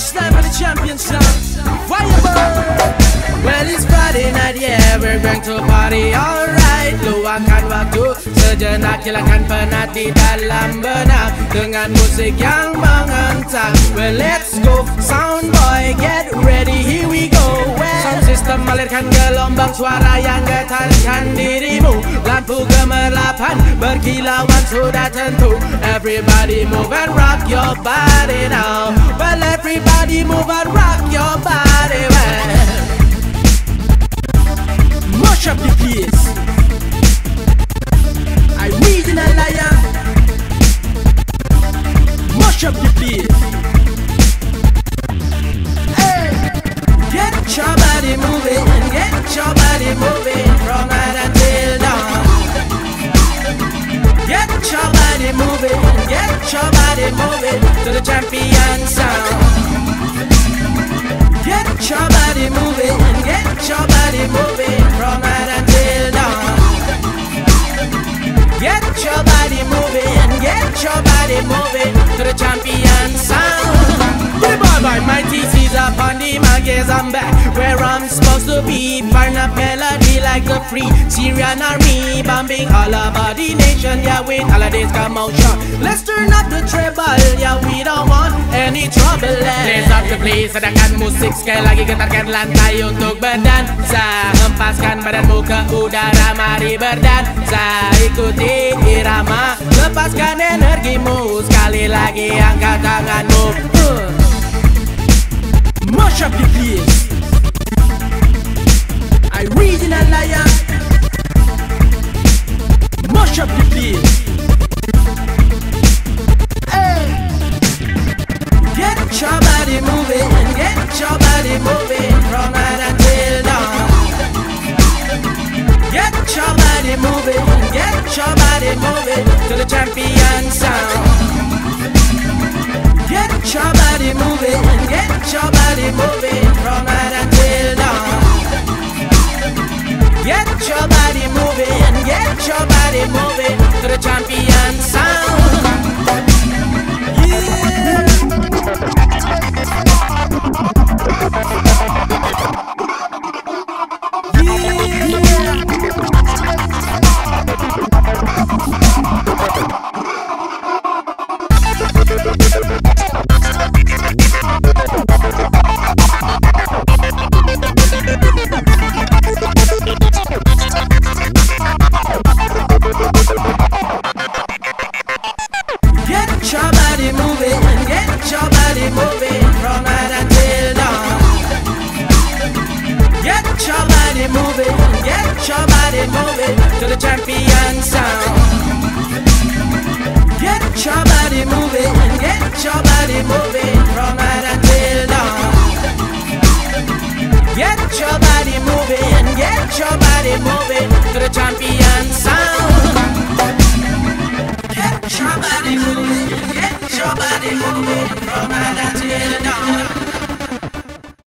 First time on the champions song. Fireball. Well, it's Friday night, yeah, we're going to party, alright. Luangkan waktu sejenak, hilangkan penat di dalam benak dengan musik yang mengentang. Well, let's go, sound boy, get ready, here we go alirkan gelombang suara yang getarkan dirimu. Lampu berkilauan sudah tentu. Everybody move and rock your body now. Well everybody move and rock your body well. Mash up the place I regional lion Mash up the place your body moving body moving From night until dawn Get your body moving Get your body moving To the champion sound Get your body moving, get your body moving from night until dawn. Get your body moving, get your body moving to the champion sound. Yeah, bye bye, my TC's up on the mag, yes, I'm back where I'm supposed to be. Find a melody like the free Syrian army, bombing all over the nation. Yeah, with holidays commotion. Let's turn up the treble, yeah, we don't want any trouble. Up the place, sedangkan musik sekali lagi getarkan lantai untuk berdansa Hempaskan badanmu ke udara, mari berdansa Ikuti irama, lepaskan energimu Sekali lagi angkat tanganmu I read in a liar, mash up. Hey, get your body moving, get your body moving from night until dawn. Get your body moving, get your body moving to the champion sound. Get your body moving, get your body moving to the champion sound. Get your body moving, get your body moving to the champion sound. Get your body moving, get your body moving from night until dawn. Get your body moving, get your body moving to the champion sound. Get your body moving, get your body moving from night until dawn.